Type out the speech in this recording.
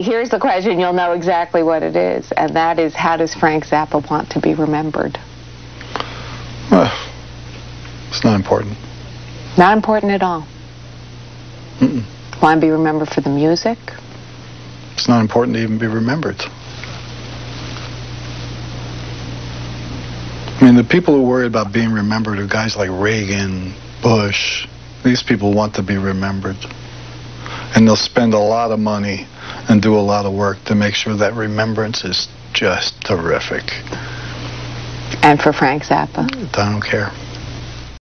Here's the question, you'll know exactly what it is, and that is how does Frank Zappa want to be remembered? Well, it's not important. Not important at all. Mm-mm. Want to be remembered for the music? It's not important to even be remembered. I mean, the people who worry about being remembered are guys like Reagan, Bush. These people want to be remembered. And they'll spend a lot of money and do a lot of work to make sure that remembrance is just terrific. And for Frank Zappa? I don't care.